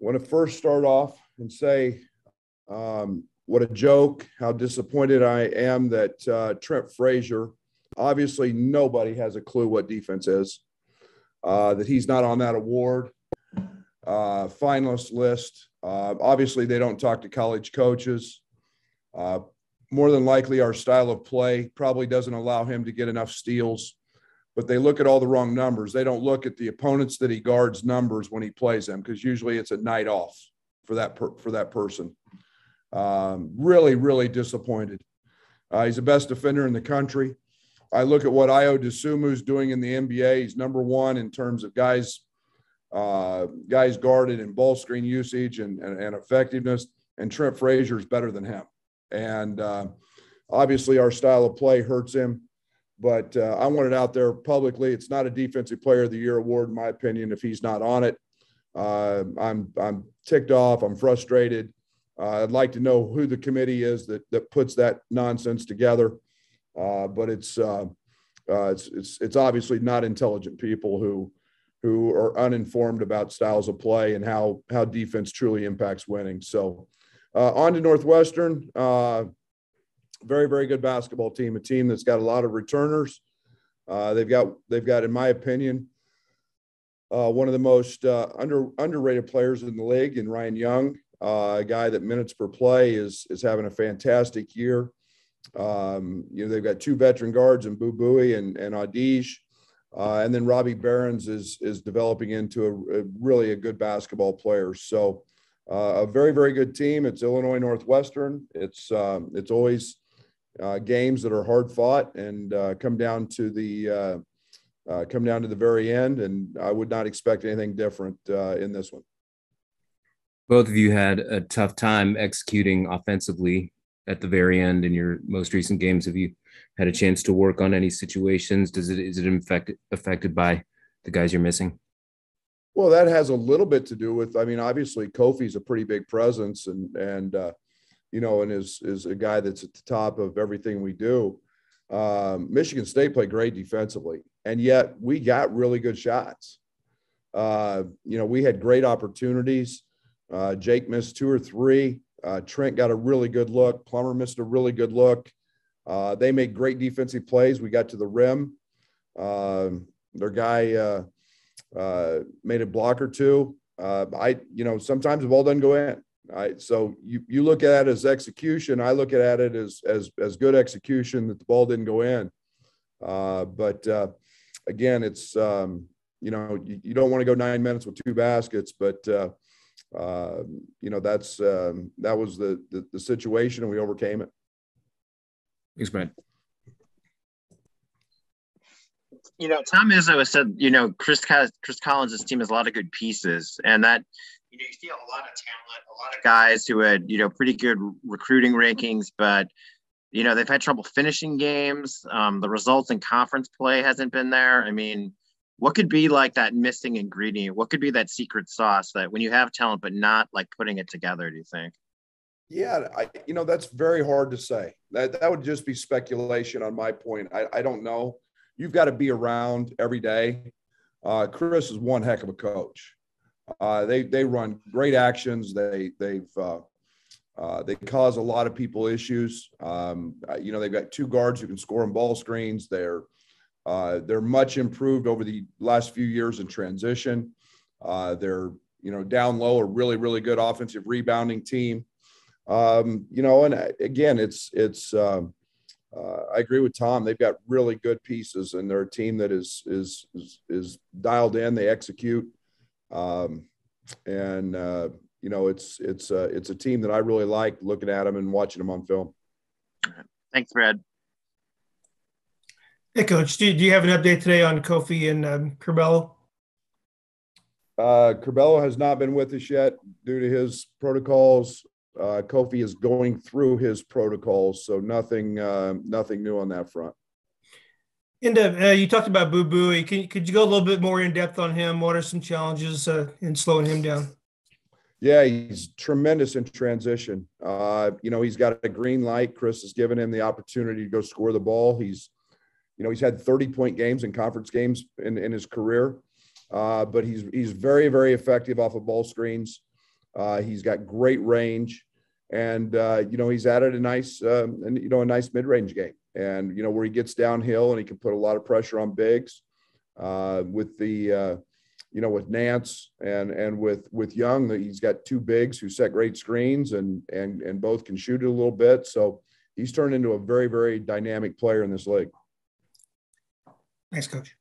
want to first start off and say um, what a joke, how disappointed I am that uh, Trent Frazier, obviously nobody has a clue what defense is, uh, that he's not on that award uh, finalist list. Uh, obviously, they don't talk to college coaches. Uh, more than likely, our style of play probably doesn't allow him to get enough steals but they look at all the wrong numbers. They don't look at the opponents that he guards numbers when he plays them because usually it's a night off for that per, for that person. Um, really, really disappointed. Uh, he's the best defender in the country. I look at what Ayo Dosunmu's doing in the NBA. He's number one in terms of guys uh, guys guarded and ball screen usage and, and, and effectiveness. And Trent Frazier is better than him. And uh, obviously, our style of play hurts him but uh, I want it out there publicly. It's not a Defensive Player of the Year award, in my opinion, if he's not on it. Uh, I'm I'm ticked off. I'm frustrated. Uh, I'd like to know who the committee is that that puts that nonsense together. Uh, but it's, uh, uh, it's it's it's obviously not intelligent people who who are uninformed about styles of play and how how defense truly impacts winning. So on to Northwestern very, very good basketball team, a team that's got a lot of returners. Uh, they've got, they've got, in my opinion, uh, one of the most uh, under underrated players in the league, and Ryan Young, uh, a guy that minutes per play is is having a fantastic year. Um, you know, they've got two veteran guards in Boo Buie and and Audige. Uh, and then Robbie Beran is is developing into a, a really a good basketball player. So uh, a very very good team. It's Illinois Northwestern. It's um, it's always uh, games that are hard fought and uh, come down to the uh, uh, come down to the very end. And I would not expect anything different uh, in this one. Both of you had a tough time executing offensively at the very end in your most recent games. Have you had a chance to work on any situations? Does it is it affected affected by the guys you're missing? Well, that has a little bit to do with. I mean, obviously, Kofi's a pretty big presence, and and uh, you know, and is is a guy that's at the top of everything we do. Um, Michigan State played great defensively, and yet we got really good shots. Uh, you know, we had great opportunities. Uh, Jake missed two or three. Uh, Trent got a really good look. Plummer missed a really good look. Uh, they made great defensive plays. We got to the rim. Um, their guy uh, uh, made a block or two. I, you know, sometimes the ball doesn't go in. Right. So you, you look at it as execution. I look at it as, as, as good execution that the ball didn't go in. Uh, but uh, again, it's, um, you know, you, you don't want to go nine minutes with two baskets, but, uh, uh, you know, that's, um, that was the, the, the, situation and we overcame it. Thanks, Brad. You know, Tom Izzo has said, you know, Chris, Chris Collins' team has a lot of good pieces and that you know, you see a lot of talent, a lot of guys who had, you know, pretty good recruiting rankings, but you know, they've had trouble finishing games. Um, the results in conference play hasn't been there. I mean, what could be like that missing ingredient? What could be that secret sauce that when you have talent but not like putting it together? Do you think? Yeah, I, you know that's very hard to say. That that would just be speculation on my point. I, I don't know. You've got to be around every day. Uh, Chris is one heck of a coach. Uh, they they run great actions. They they've uh, uh, they cause a lot of people issues. Um, uh, you know they've got two guards who can score on ball screens. They're uh, they're much improved over the last few years in transition. Uh, they're you know down low a really really good offensive rebounding team. Um, you know, and again, it's it's. Um, I agree with Tom. They've got really good pieces, and they're a team that is is is, is dialed in. They execute. Um, and uh, you know, it's it's uh, it's a team that I really like looking at them and watching them on film. Thanks, Brad. Hey, Coach, do, do you have an update today on Kofi and um, Curbelo? Uh, Curbelo has not been with us yet due to his protocols. Uh, Kofi is going through his protocols, so nothing uh, nothing new on that front. And uh, uh, you talked about Boo Buie. Can, could you go a little bit more in depth on him? What are some challenges uh, in slowing him down? Yeah, he's tremendous in transition. Uh, you know, he's got a green light. Chris has given him the opportunity to go score the ball. He's, you know, he's had 30 point games in conference games in, in his career, uh, but he's he's very very effective off of ball screens. Uh, he's got great range, and uh, you know he's added a nice, um, and you know, a nice mid-range game, and you know where he gets downhill and he can put a lot of pressure on bigs. Uh, with the, uh, you know, with Nance and and with with Young, he's got two bigs who set great screens and and and both can shoot it a little bit. So he's turned into a very very dynamic player in this league. Thanks, coach.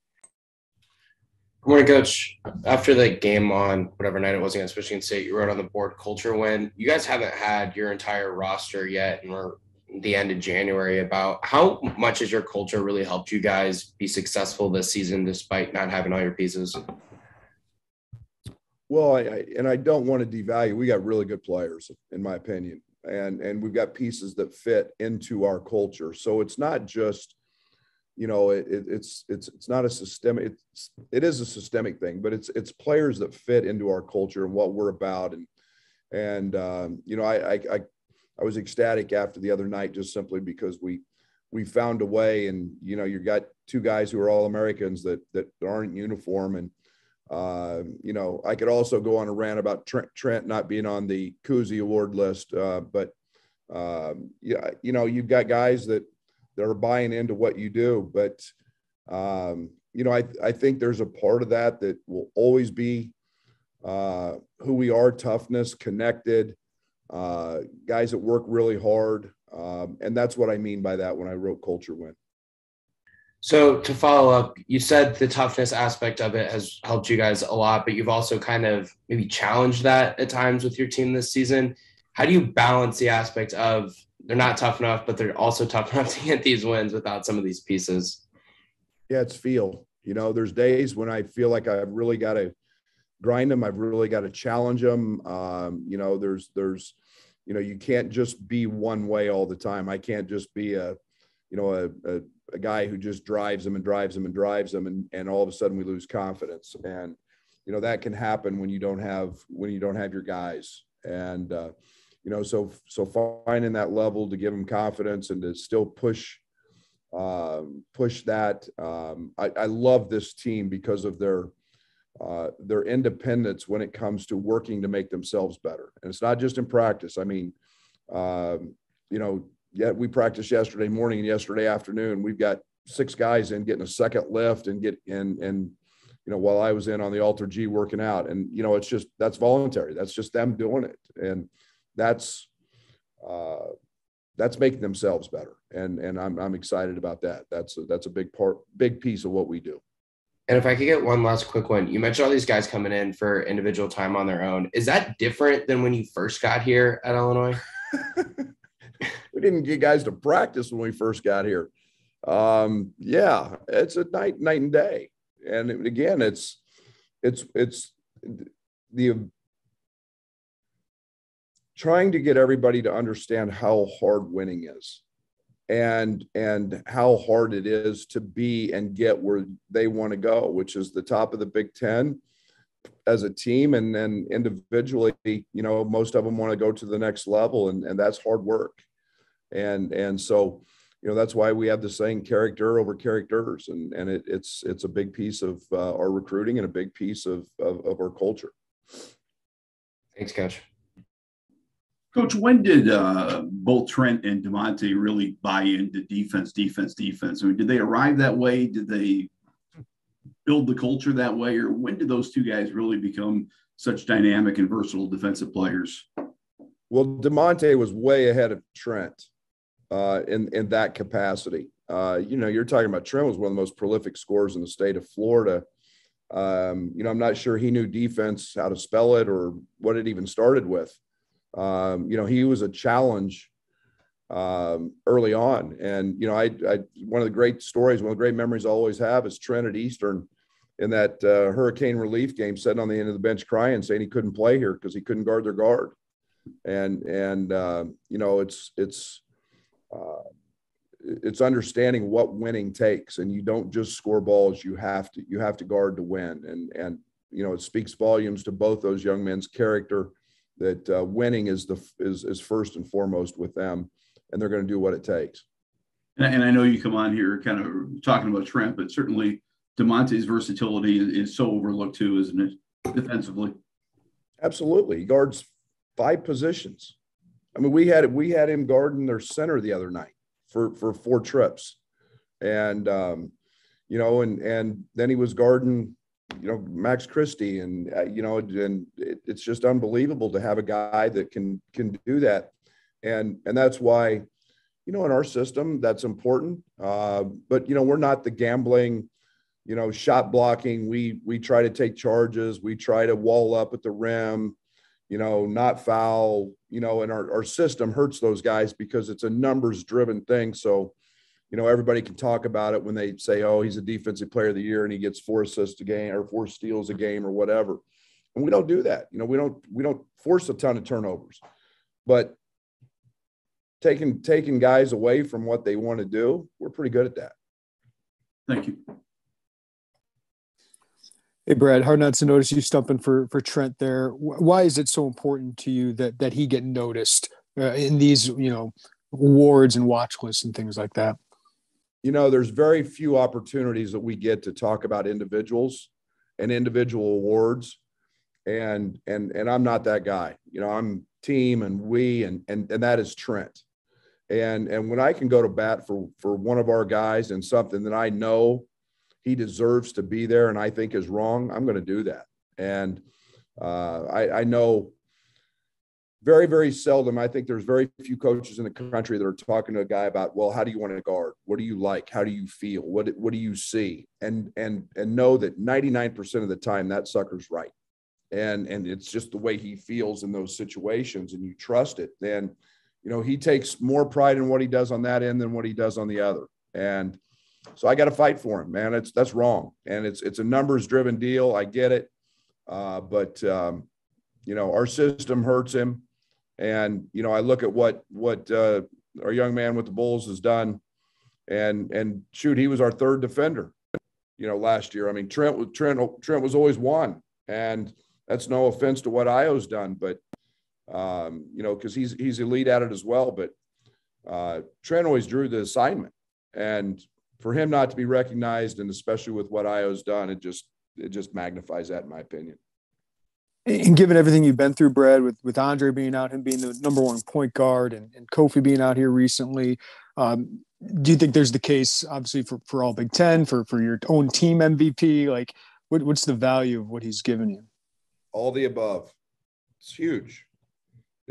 Good morning, Coach. After the game on whatever night it was against Michigan State, you wrote on the board culture win. You guys haven't had your entire roster yet, and we're the end of January. About how much has your culture really helped you guys be successful this season, despite not having all your pieces? Well, I, I, and I don't want to devalue. We got really good players, in my opinion, and and we've got pieces that fit into our culture. So it's not just you know it, it's it's it's not a systemic it's it is a systemic thing but it's it's players that fit into our culture and what we're about and and um, you know I, I i i was ecstatic after the other night just simply because we we found a way and you know you got two guys who are all americans that that aren't uniform and uh, you know i could also go on a rant about trent, trent not being on the Cousy award list uh, but um, yeah you know you've got guys that that are buying into what you do. But um, you know, I I think there's a part of that that will always be uh, who we are: toughness, connected, uh, guys that work really hard, um, and that's what I mean by that when I wrote Culture Win. So to follow up, you said the toughness aspect of it has helped you guys a lot, but you've also kind of maybe challenged that at times with your team this season. How do you balance the aspect of they're not tough enough, but they're also tough enough to get these wins without some of these pieces. Yeah, it's feel. You know, there's days when I feel like I've really got to grind them. I've really got to challenge them. Um, you know, there's there's, you know, you can't just be one way all the time. I can't just be a, you know, a, a, a guy who just drives them and drives them and drives them, and and all of a sudden we lose confidence. And you know that can happen when you don't have when you don't have your guys. And uh, you know, so so finding that level to give them confidence and to still push um, push that. Um, I, I, love this team because of their uh, their independence when it comes to working to make themselves better. And it's not just in practice. I mean, um, you know, yeah, we practiced yesterday morning and yesterday afternoon. We've got six guys in getting a second lift and get in and you know while I was in on the AlterG working out. And you know, it's just that's voluntary. That's just them doing it. And that's uh, that's making themselves better, and and I'm I'm excited about that. That's a, that's a big part, big piece of what we do. And if I could get one last quick one, you mentioned all these guys coming in for individual time on their own. Is that different than when you first got here at Illinois? we didn't get guys to practice when we first got here. Um, yeah, it's a night night and day. And again, it's it's it's the trying to get everybody to understand how hard winning is and and how hard it is to be and get where they want to go which is the top of the big 10 as a team and then individually you know most of them want to go to the next level and, and that's hard work. And and so you know that's why we have the saying character over characters and and it, it's it's a big piece of uh, our recruiting and a big piece of, of, of our culture. Thanks coach Coach, when did uh, both Trent and Da'Monte really buy into defense, defense, defense? I mean, did they arrive that way? Did they build the culture that way? Or when did those two guys really become such dynamic and versatile defensive players? Well, Da'Monte was way ahead of Trent uh, in, in that capacity. Uh, you know, you're talking about Trent was one of the most prolific scorers in the state of Florida. Um, you know, I'm not sure he knew defense, how to spell it, or what it even started with. Um, you know, he was a challenge um, early on. And, you know, I, I, one of the great stories, one of the great memories I always have is Trent at Eastern in that uh, hurricane relief game, sitting on the end of the bench crying, saying he couldn't play here because he couldn't guard their guard. And, and, uh, you know, it's, it's, uh, it's understanding what winning takes and you don't just score balls you have to you have to guard to win and and you know it speaks volumes to both those young men's character that uh, winning is the is, is first and foremost with them, and they're going to do what it takes. And, and, I know you come on here kind of talking about Trent, but certainly Da'Monte's versatility is, is so overlooked too, isn't it? Defensively. Absolutely, he guards five positions. I mean, we had we had him guarding their center the other night for for four trips, and um, you know, and and then he was guarding, you know, Max Christie, and uh, you know, and it, it's just unbelievable to have a guy that can can do that, and and that's why, you know, in our system that's important. Uh, but you know, we're not the gambling, you know, shot blocking. We we try to take charges. We try to wall up at the rim you know, not foul, you know, and our, our system hurts those guys because it's a numbers driven thing. So, you know, everybody can talk about it when they say, oh, he's a defensive player of the year and he gets four assists a game or four steals a game or whatever. And we don't do that. You know, we don't we don't force a ton of turnovers. But taking taking guys away from what they want to do, we're pretty good at that. Thank you. Hey Brad, hard not to notice you stumping for for Trent there. Why is it so important to you that that he get noticed uh, in these you know awards and watch lists and things like that? You know, there's very few opportunities that we get to talk about individuals and individual awards, and and and I'm not that guy. You know, I'm team and we and and and that is Trent. And and when I can go to bat for for one of our guys and something that I know he deserves to be there and I think is wrong, I'm going to do that. And uh, I, I know very, very seldom. I think there's very few coaches in the country that are talking to a guy about, well, how do you want to guard? What do you like? How do you feel? What what do you see? And and and know that 99% of the time that sucker's right. And and it's just the way he feels in those situations, and you trust it. Then, you know, he takes more pride in what he does on that end than what he does on the other. And so I got to fight for him, man. It's that's wrong, and it's it's a numbers driven deal. I get it, uh, but um, you know our system hurts him, and you know I look at what what uh, our young man with the Bulls has done, and and shoot, he was our third defender, you know, last year. I mean, Trent Trent Trent was always one, and that's no offense to what Ayo's done, but um, you know, because he's he's elite at it as well. But uh, Trent always drew the assignment, and for him not to be recognized, and especially with what Ayo's done, it just it just magnifies that, in my opinion. And given everything you've been through, Brad, with with Andre being out, him being the number one point guard, and, and Kofi being out here recently, um, do you think there's the case, obviously, for for all Big Ten, for for your own team MVP? Like, what, what's the value of what he's given you? All the above. It's huge,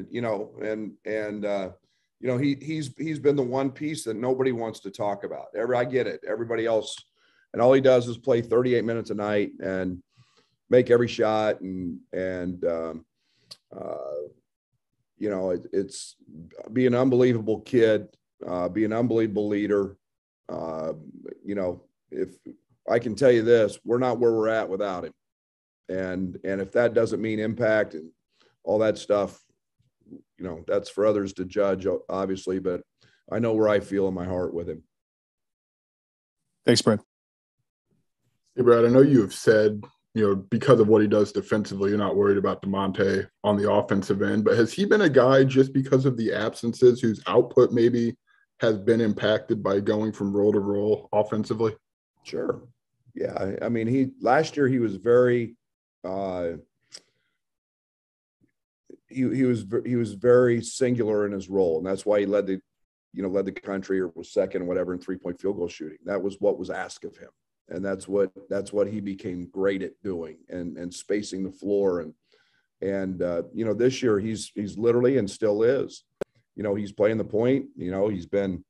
you know, and and uh, you know, he he's he's been the one piece that nobody wants to talk about. Every I get it. Everybody else, and all he does is play 38 minutes a night and make every shot and and um, uh, you know it, it's be an unbelievable kid, uh, be an unbelievable leader. Uh, you know, if I can tell you this, we're not where we're at without him, and and if that doesn't mean impact and all that stuff, you know, that's for others to judge, obviously, but I know where I feel in my heart with him. Thanks, Brad. Hey, Brad, I know you have said, you know, because of what he does defensively, you're not worried about Da'Monte on the offensive end, but has he been a guy just because of the absences whose output maybe has been impacted by going from role to role offensively? Sure. Yeah. I mean, he last year he was very uh, he, he was he was very singular in his role, and that's why he led the you know led the country or was second or whatever in three point field goal shooting. That was what was asked of him, and that's what that's what he became great at doing and and spacing the floor and and uh, you know this year he's he's literally and still is, you know he's playing the point. You know he's been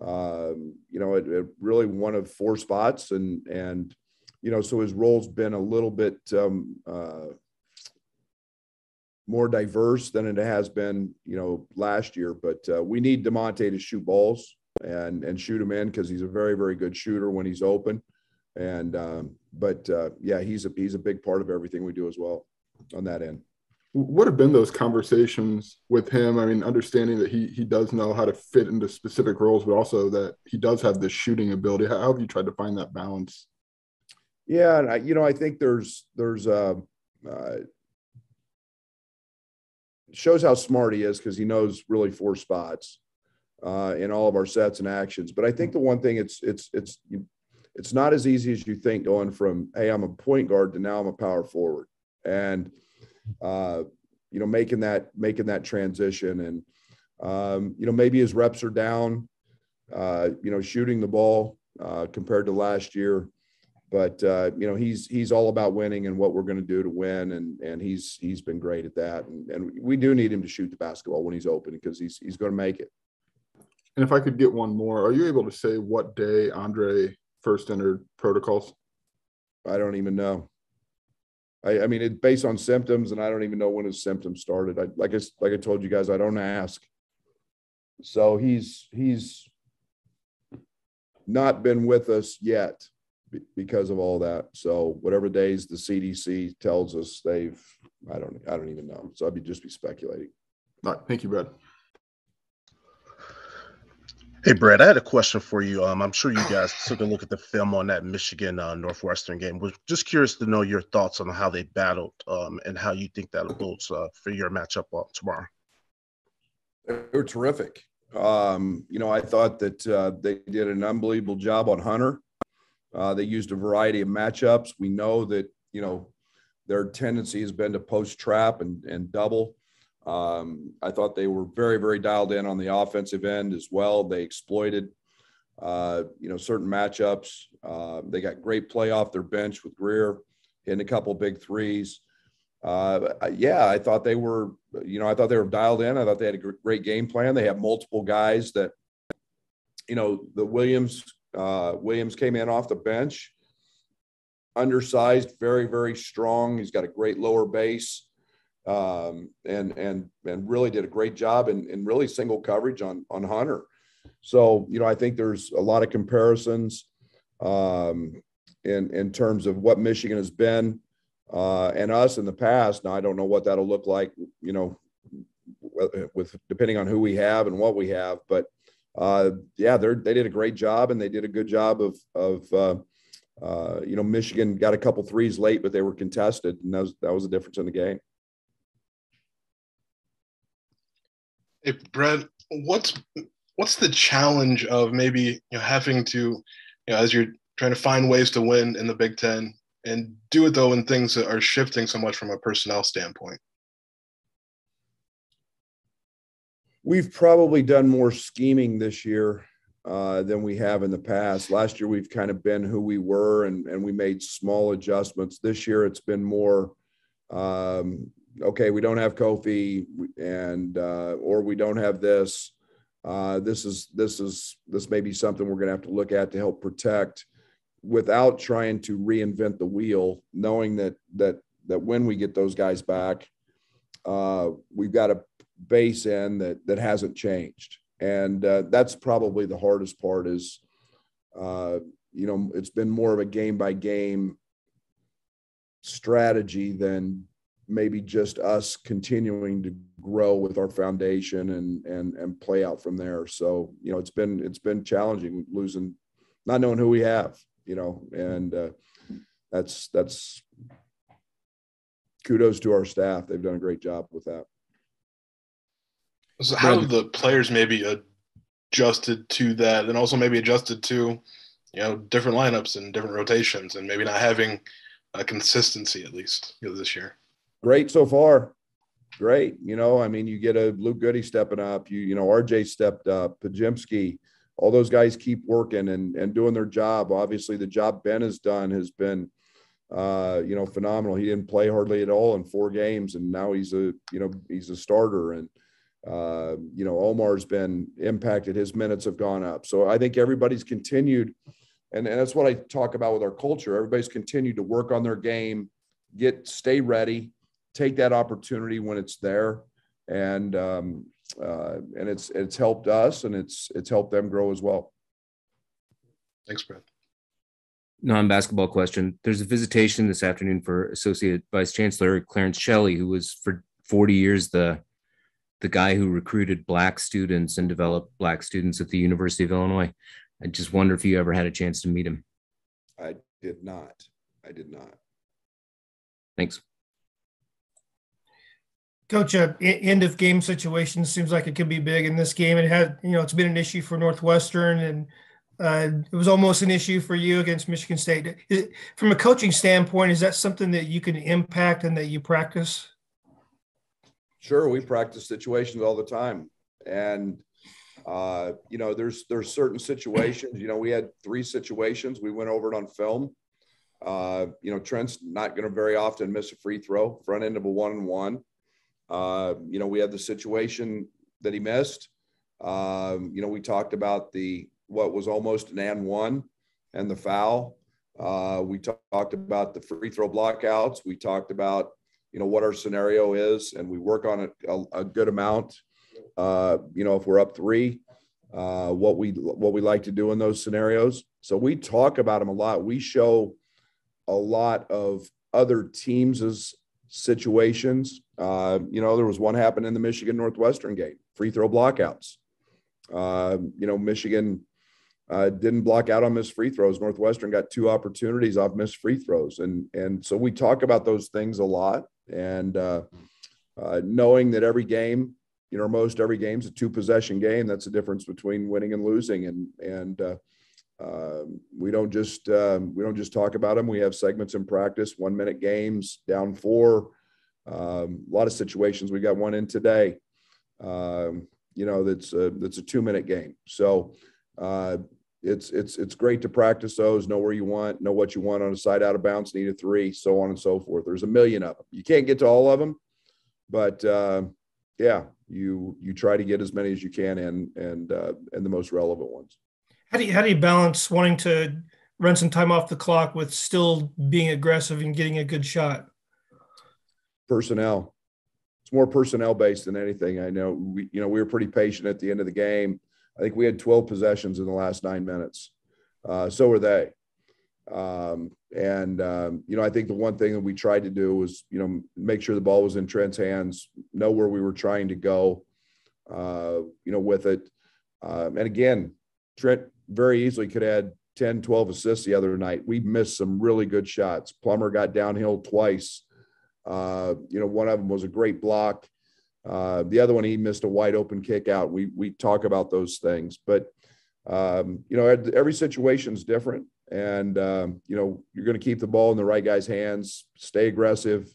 um, you know it really one of four spots and and you know so his role's been a little bit um, uh, more diverse than it has been, you know, last year. But uh, we need Da'Monte to shoot balls and and shoot him in because he's a very very good shooter when he's open. And um, but uh, yeah, he's a he's a big part of everything we do as well on that end. What have been those conversations with him? I mean, understanding that he he does know how to fit into specific roles, but also that he does have this shooting ability. How have you tried to find that balance? Yeah, and I, you know, I think there's there's uh, uh shows how smart he is because he knows really four spots uh, in all of our sets and actions. But I think the one thing it's it's it's it's not as easy as you think going from hey I'm a point guard to now I'm a power forward. And uh, you know, making that making that transition. And um, you know, maybe his reps are down. Uh, you know, shooting the ball uh, compared to last year. But uh, you know, he's he's all about winning and what we're going to do to win, and and he's he's been great at that. And, and we do need him to shoot the basketball when he's open because he's he's going to make it. And if I could get one more, are you able to say what day Andre first entered protocols? I don't even know. I, I mean, it's based on symptoms, and I don't even know when his symptoms started. I, like I like I told you guys, I don't ask. So he's he's not been with us yet because of all that. So whatever days the CDC tells us they've, I don't, I don't even know. So I'd be just be speculating. All right, thank you, Brad. Hey, Brad, I had a question for you. Um, I'm sure you guys took a look at the film on that Michigan uh, Northwestern game. Was just curious to know your thoughts on how they battled um, and how you think that bodes uh, for your matchup uh, tomorrow. They were terrific. Um, you know, I thought that uh, they did an unbelievable job on Hunter. Uh, they used a variety of matchups. We know that you know their tendency has been to post trap and and double. Um, I thought they were very, very dialed in on the offensive end as well. They exploited, uh, you know, certain matchups. Uh, they got great play off their bench with Greer, hitting a couple big threes. Uh, yeah, I thought they were, you know, I thought they were dialed in. I thought they had a great game plan. They have multiple guys that, you know, the Williams uh, Williams came in off the bench, undersized, very, very strong. He's got a great lower base um, and and and really did a great job in, in really single coverage on on Hunter. So you know, I think there's a lot of comparisons um, in in terms of what Michigan has been uh, and us in the past. Now I don't know what that'll look like. You know, with depending on who we have and what we have, but uh, yeah, they they did a great job and they did a good job of of uh, uh, you know Michigan got a couple threes late, but they were contested, and that was that was the difference in the game. Hey, Brad, what's what's the challenge of maybe you know having to, you know, as you're trying to find ways to win in the Big Ten and do it though when things are shifting so much from a personnel standpoint? We've probably done more scheming this year uh, than we have in the past. Last year, we've kind of been who we were and, and we made small adjustments. This year, it's been more um, okay, we don't have Kofi, and uh, or we don't have this. Uh, this is this is this may be something we're going to have to look at to help protect, without trying to reinvent the wheel. Knowing that that that when we get those guys back, uh, we've got a base in that that hasn't changed, and uh, that's probably the hardest part. Is uh, you know it's been more of a game by game strategy than maybe just us continuing to grow with our foundation and and and play out from there. So you know, it's been it's been challenging losing, not knowing who we have. You know, and uh, that's that's kudos to our staff. They've done a great job with that. So how have the players maybe adjusted to that, and also maybe adjusted to, you know, different lineups and different rotations, and maybe not having a consistency at least you know, this year great so far. Great. You know, I mean, you get a Luke Goode stepping up. You, you know, RJ stepped up, Podziemski, all those guys keep working and, and doing their job. Obviously, the job Ben has done has been, uh, you know, phenomenal. He didn't play hardly at all in four games, and now he's a, you know, he's a starter. And, uh, you know, Omar's been impacted. His minutes have gone up. So I think everybody's continued. And, and that's what I talk about with our culture. Everybody's continued to work on their game, get, stay ready take that opportunity when it's there, and um, uh, and it's it's helped us and it's it's helped them grow as well. Thanks, Brad. Non-basketball question. There's a visitation this afternoon for Associate Vice Chancellor Clarence Shelley, who was for 40 years the the guy who recruited black students and developed black students at the University of Illinois. I just wonder if you ever had a chance to meet him. I did not. I did not. Thanks. Coach, uh, end of game situation seems like it could be big in this game. It had, you know, it's been an issue for Northwestern, and uh, it was almost an issue for you against Michigan State. Is, from a coaching standpoint, is that something that you can impact and that you practice? Sure, we practice situations all the time, and uh, you know, there's there's certain situations. You know, we had three situations. We went over it on film. Uh, you know, Trent's not going to very often miss a free throw, front end of a one and one. Uh, you know, we had the situation that he missed. Um, you know, we talked about the what was almost an and one and the foul. Uh, we talk, talked about the free throw blockouts. We talked about you know what our scenario is, and we work on it a, a good amount. Uh, you know, if we're up three, uh, what we what we like to do in those scenarios. So we talk about them a lot. We show a lot of other teams' situations. Uh, you know, there was one happened in the Michigan Northwestern game, free throw blockouts. Uh, you know, Michigan uh, didn't block out on missed free throws. Northwestern got two opportunities off missed free throws, and and so we talk about those things a lot and uh, uh, knowing that every game, you know, most every game is a two possession game. That's the difference between winning and losing. And and uh, we don't just um, we don't just talk about them. We have segments in practice, one minute games, down four. Um, a lot of situations. We got one in today. Um, you know, that's a, that's a two minute game. So uh, it's it's it's great to practice those, know where you want, know what you want on a side out of bounds, need a three, so on and so forth. There's a million of them. You can't get to all of them, but uh, yeah, you you try to get as many as you can and and uh, and the most relevant ones. How do you how do you balance wanting to run some time off the clock with still being aggressive and getting a good shot? Personnel. It's more personnel based than anything. I know we you know we were pretty patient at the end of the game I think we had 12 possessions in the last nine minutes. Uh, so were they. Um, and, um, you know, I think the one thing that we tried to do was, you know, make sure the ball was in Trent's hands, know where we were trying to go, uh, you know, with it. Um, and again, Trent very easily could add 10, 12 assists the other night. We missed some really good shots. Plummer got downhill twice. Uh, you know, one of them was a great block. Uh, the other one, he missed a wide open kick out. We we talk about those things, but um, you know, every situation is different, and um, you know, you're going to keep the ball in the right guy's hands, stay aggressive,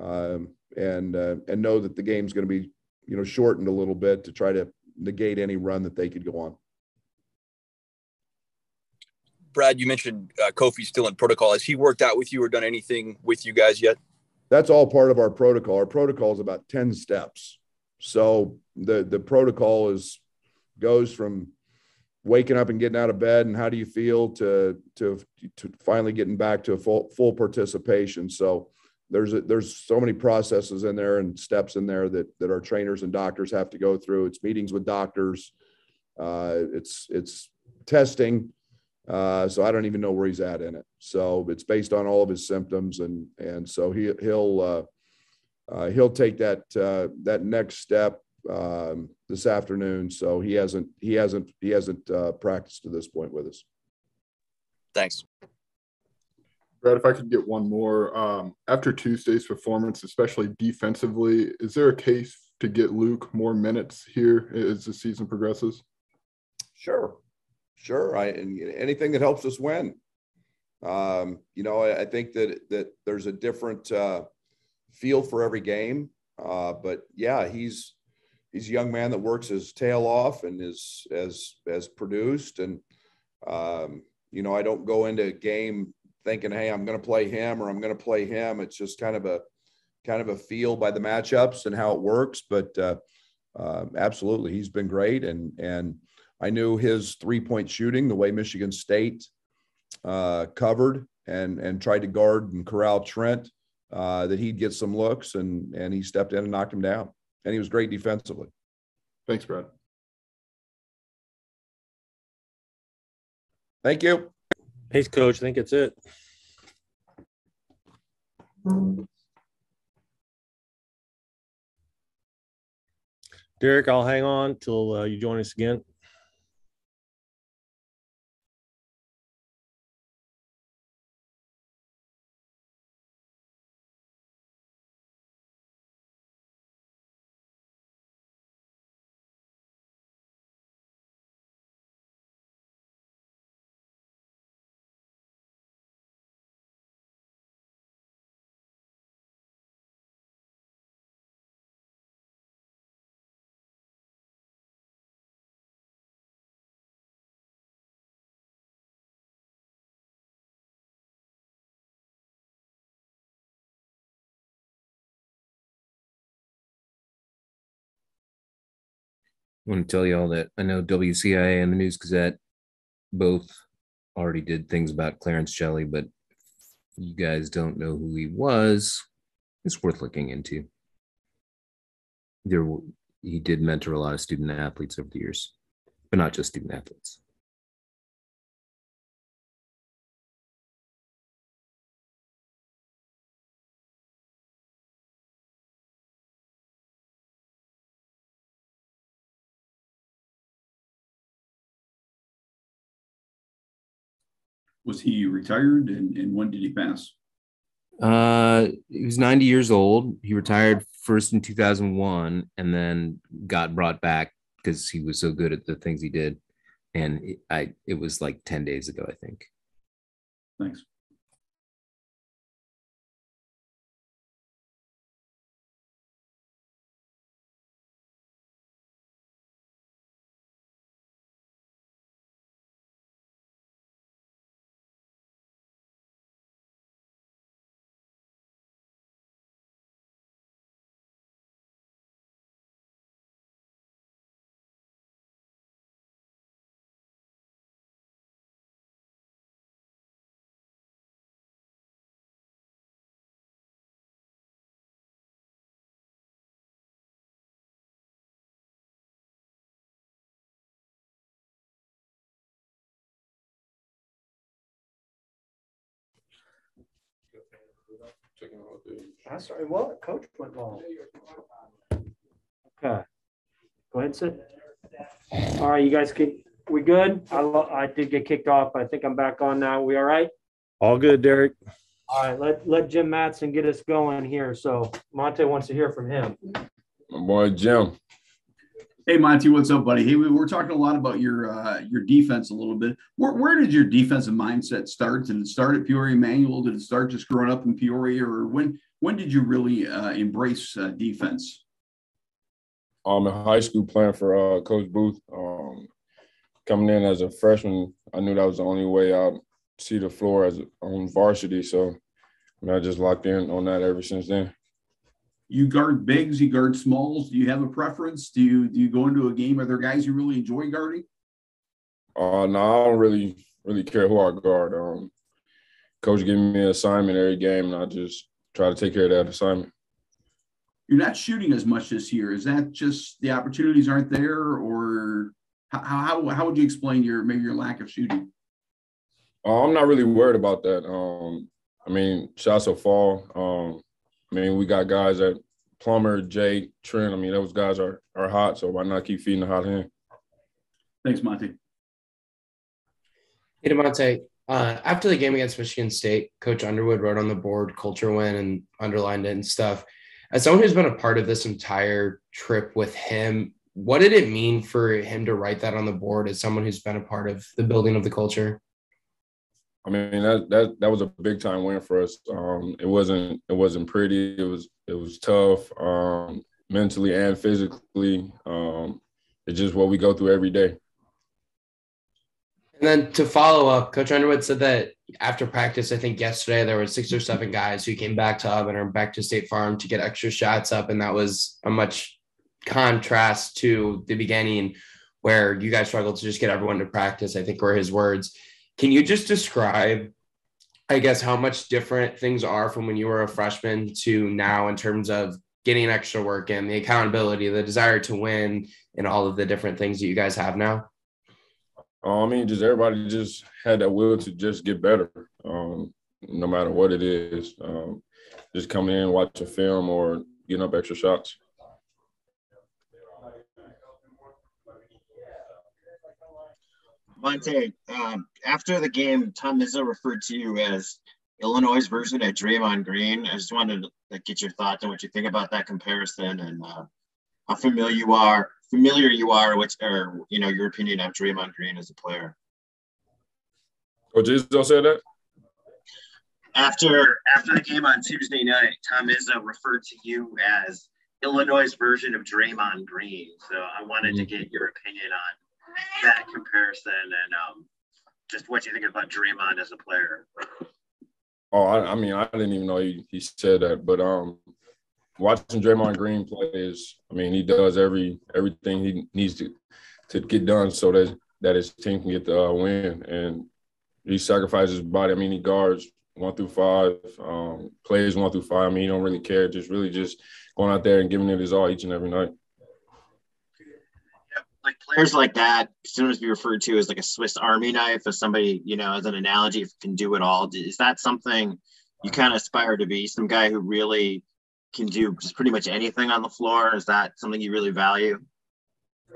um, and uh, and know that the game's going to be you know shortened a little bit to try to negate any run that they could go on. Brad, you mentioned uh, Kofi's still in protocol. Has he worked out with you or done anything with you guys yet? that's all part of our protocol. Our protocol is about 10 steps. So the the protocol is goes from waking up and getting out of bed and how do you feel to to to finally getting back to full full participation. So there's a, there's so many processes in there and steps in there that that our trainers and doctors have to go through. It's meetings with doctors. Uh, it's it's testing. Uh, so I don't even know where he's at in it. So it's based on all of his symptoms, and and so he he'll uh, uh, he'll take that uh, that next step um, this afternoon. So he hasn't he hasn't he hasn't uh, practiced to this point with us. Thanks. Brad, if I could get one more. Um, after Tuesday's performance, especially defensively, is there a case to get Luke more minutes here as the season progresses? Sure. Sure, I and anything that helps us win. Um, you know, I, I, think that that there's a different uh, feel for every game. Uh, but yeah, he's he's a young man that works his tail off and is as as produced. And um, you know, I don't go into a game thinking, hey, I'm going to play him or I'm going to play him. It's just kind of a kind of a feel by the matchups and how it works. But uh, uh, absolutely, he's been great and and I knew his three point shooting, the way Michigan State uh, covered and and tried to guard and corral Trent, uh, that he'd get some looks, and and he stepped in and knocked him down, and he was great defensively. Thanks, Brad. Thank you. Thanks, Coach. I think it's it. Derek, I'll hang on till uh, you join us again. Want to tell you all that I know WCIA and the News Gazette both already did things about Clarence Shelley, but you guys don't know who he was, it's worth looking into. There, he did mentor a lot of student athletes over the years, but not just student athletes. Was he retired and, and when did he pass? Uh, he was 90 years old. He retired first in 2001 and then got brought back because he was so good at the things he did. And it, I, it was like 10 days ago, I think. Thanks. I'm sorry, what? Coach went long. Okay. Go ahead, sit. All right, you guys can, we good? I, lo- I did get kicked off, I think I'm back on now. We all right? All good, Derek. All right, let, let Jim Matson get us going here. So Monte wants to hear from him. My boy Jim. Hey Monty, what's up, buddy? Hey, we we're talking a lot about your uh, your defense a little bit. Where, where did your defensive mindset start? Did it start at Peoria Manual? Did it start just growing up in Peoria, or when when did you really uh, embrace uh, defense? Um, in high school, playing for uh, Coach Booth. Um, coming in as a freshman, I knew that was the only way I'd see the floor as on varsity. So I, mean, I just locked in on that ever since then. You guard bigs, you guard smalls. Do you have a preference? Do you do you go into a game? Are there guys you really enjoy guarding? Uh, no, I don't really really care who I guard. Um, coach giving me an assignment every game, and I just try to take care of that assignment. You're not shooting as much this year. Is that just the opportunities aren't there, or how how, how would you explain your maybe your lack of shooting? Uh, I'm not really worried about that. Um, I mean, shots will fall. Um, mean, we got guys that Plummer, Jay, Trent. I mean, those guys are are hot. So why not keep feeding the hot hand? Thanks, Monty. Hey, Da'Monte, uh, after the game against Michigan State, Coach Underwood wrote on the board culture win and underlined it and stuff. As someone who's been a part of this entire trip with him, what did it mean for him to write that on the board as someone who's been a part of the building of the culture? I mean that that that was a big time win for us. Um, it wasn't it wasn't pretty. It was it was tough um, mentally and physically. Um, it's just what we go through every day. And then to follow up, Coach Underwood said that after practice, I think yesterday there were six or seven guys who came back to Ubben or back to State Farm to get extra shots up, and that was a much contrast to the beginning where you guys struggled to just get everyone to practice. I think were his words. Can you just describe, I guess, how much different things are from when you were a freshman to now in terms of getting extra work in, the accountability, the desire to win, and all of the different things that you guys have now? Uh, I mean, just everybody just had that will to just get better, um, no matter what it is. Um, just coming in, watching film, or getting up extra shots. Monte, um, after the game, Tom Izzo referred to you as Illinois' version of Draymond Green. I just wanted to get your thoughts on what you think about that comparison and uh, how familiar you are, familiar you are with, or you know, your opinion of Draymond Green as a player. Coach Izzo said that. After after the game on Tuesday night, Tom Izzo referred to you as Illinois' version of Draymond Green. So I wanted mm-hmm. to get your opinion on that comparison and um, just what you think about Draymond as a player. Oh, I, I, mean, I didn't even know he, he said that, but um, watching Draymond Green play is, I mean, he does every everything he needs to to get done so that that his team can get the uh, win. And he sacrifices body. I mean, he guards one through five, um, plays one through five. I mean, he don't really care. Just really just going out there and giving it his all each and every night. Players like that, sometimes be referred to as like a Swiss Army knife, as somebody, you know, as an analogy, can do it all. Is that something you kind of aspire to be? Some guy who really can do just pretty much anything on the floor. Is that something you really value?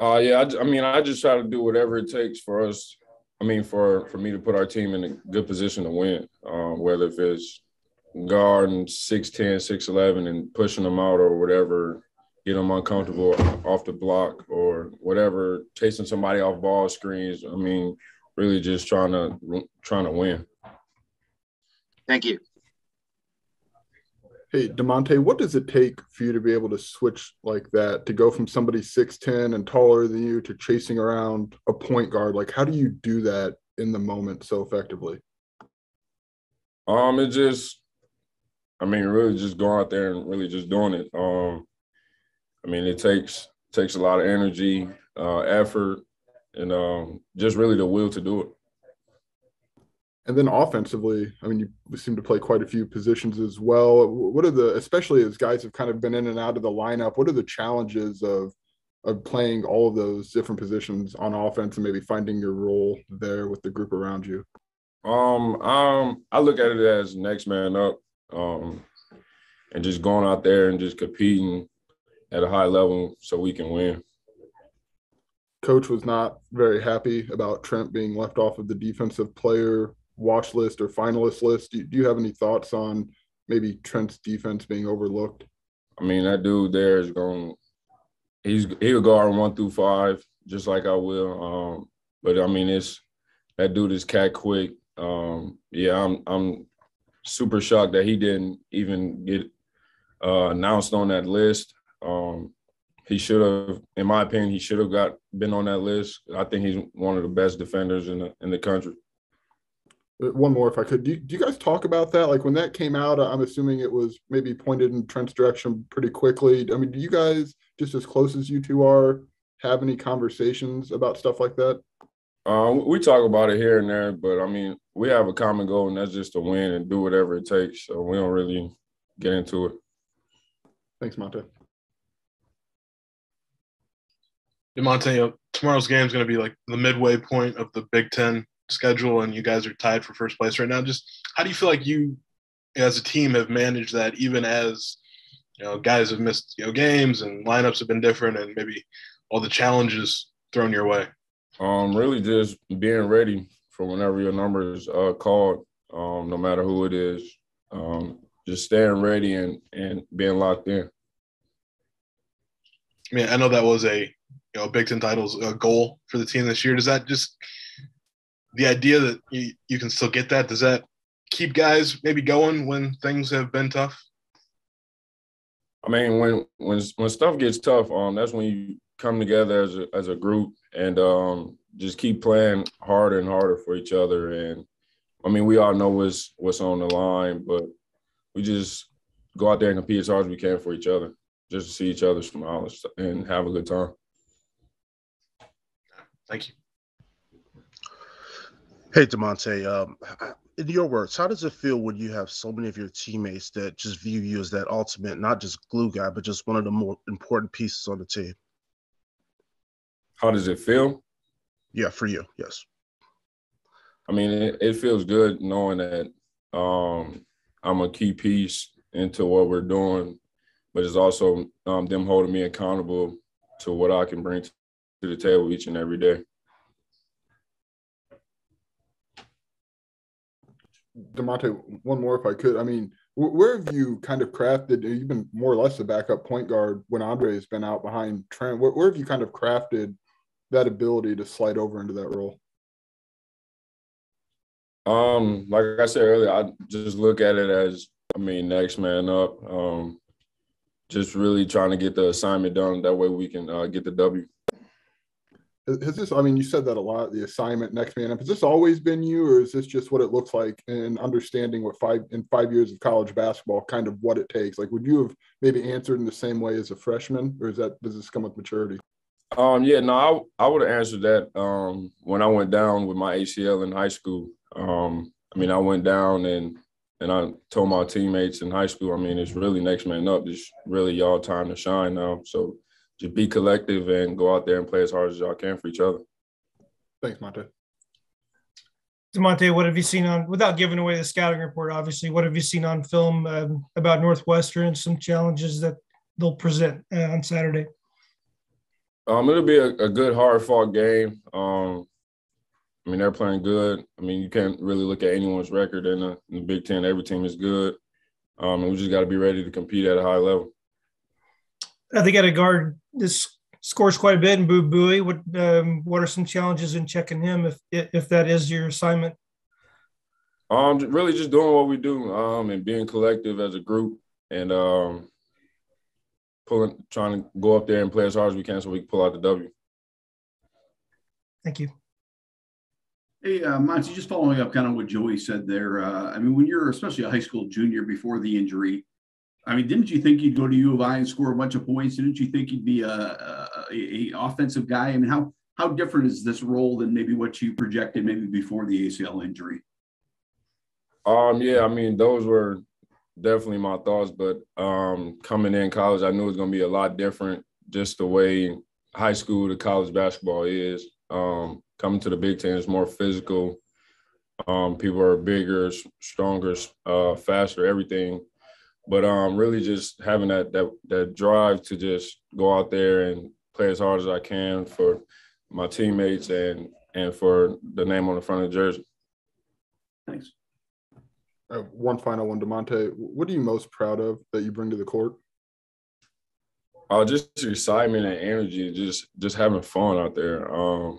Uh, yeah, I, I, mean, I just try to do whatever it takes for us. I mean, for for me to put our team in a good position to win, um, whether if it's guarding 6'10, 6'11 and pushing them out or whatever, get them uncomfortable off the block or whatever, chasing somebody off ball screens. I mean, really just trying to trying to win. Thank you. Hey, Da'Monte, what does it take for you to be able to switch like that to go from somebody 6'10 and taller than you to chasing around a point guard? Like, how do you do that in the moment so effectively? Um, it just, I mean, really just going out there and really just doing it. Um, I mean, it takes takes a lot of energy, uh, effort, and um, just really the will to do it. And then offensively, I mean, you seem to play quite a few positions as well. What are the, especially as guys have kind of been in and out of the lineup, what are the challenges of of playing all of those different positions on offense and maybe finding your role there with the group around you? Um, um, I look at it as next man up, um, and just going out there and just competing at a high level so we can win. Coach was not very happy about Trent being left off of the defensive player watch list or finalist list. Do, do you have any thoughts on maybe Trent's defense being overlooked? I mean, that dude there is going. He's he'll guard one through five just like I will. Um, but I mean, it's that dude is cat quick. Um, yeah, I'm I'm super shocked that he didn't even get uh, announced on that list. Um, he should have, in my opinion, he should have got been on that list. I think he's one of the best defenders in the in the country. Uh, one more, if I could. Do you, do you guys talk about that? Like when that came out, I'm assuming it was maybe pointed in Trent's direction pretty quickly. I mean, do you guys, just as close as you two are, have any conversations about stuff like that? Uh, we talk about it here and there, but I mean, we have a common goal, and that's just to win and do whatever it takes. So we don't really get into it. Thanks, Monte. Da'Monte, tomorrow's game is going to be like the midway point of the Big Ten schedule and you guys are tied for first place right now. Just how do you feel like you as a team have managed that even as you know guys have missed you know games and lineups have been different and maybe all the challenges thrown your way? Um, really just being ready for whenever your number is uh, called, um, no matter who it is. Um, just staying ready and and being locked in. I mean, I know that was a you know Big Ten titles uh, goal for the team this year. Does that just the idea that you, you can still get that does that keep guys maybe going when things have been tough? I mean, when when when stuff gets tough, um, that's when you come together as a as a group and um just keep playing harder and harder for each other. And I mean, we all know what's what's on the line, but we just go out there and compete as hard as we can for each other, just to see each other smile and have a good time. Thank you. Hey, Da'Monte, um, in your words, how does it feel when you have so many of your teammates that just view you as that ultimate, not just glue guy, but just one of the more important pieces on the team? How does it feel? Yeah, for you, yes. I mean, it, it feels good knowing that um, I'm a key piece into what we're doing, but it's also um, them holding me accountable to what I can bring to the table each and every day. Da'Monte, one more if I could. I mean, where have you kind of crafted? You've been more or less a backup point guard when Andre has been out behind Trent. Where, where have you kind of crafted that ability to slide over into that role? Um, like I said earlier, I just look at it as, I mean, next man up. Um, just really trying to get the assignment done. That way we can uh, get the W. Has this, I mean, you said that a lot, the assignment, next man up. Has this always been you, or is this just what it looks like in understanding what five in five years of college basketball, kind of what it takes? Like, would you have maybe answered in the same way as a freshman, or is that does this come with maturity? Um, yeah, no, I, I would have answered that um, when I went down with my ACL in high school. Um, I mean, I went down and and I told my teammates in high school, I mean, it's really next man up. It's really y'all time to shine now. So just be collective and go out there and play as hard as y'all can for each other. Thanks, Monte. Da'Monte, what have you seen on, without giving away the scouting report, obviously, what have you seen on film um, about Northwestern and some challenges that they'll present uh, on Saturday? Um, it'll be a, a good, hard fought game. Um, I mean, they're playing good. I mean, you can't really look at anyone's record in the, in the Big Ten. Every team is good. Um, and we just got to be ready to compete at a high level. Uh, they got a guard this scores quite a bit in Boo Buie. What um, what are some challenges in checking him if if that is your assignment? Um, really just doing what we do, um, and being collective as a group, and um, pulling, trying to go up there and play as hard as we can so we can pull out the W. Thank you. Hey, uh, Monty, just following up kind of what Joey said there. Uh, I mean, when you're especially a high school junior before the injury, I mean, didn't you think you'd go to U of I and score a bunch of points? Didn't you think you'd be a, a, a offensive guy? I mean, how how different is this role than maybe what you projected maybe before the ACL injury? Um, yeah, I mean, those were definitely my thoughts, but um, coming in college, I knew it was going to be a lot different. Just the way high school to college basketball is. Um, coming to the Big Ten is more physical. Um, people are bigger, stronger, uh, faster, everything but um, really just having that that that drive to just go out there and play as hard as I can for my teammates and and for the name on the front of the jersey. Thanks. Uh, one final one, Da'Monte. What are you most proud of that you bring to the court? Uh, just excitement and energy, just just having fun out there. Um,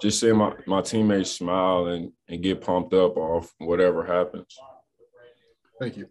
just seeing my, my teammates smile and, and get pumped up off whatever happens. Thank you.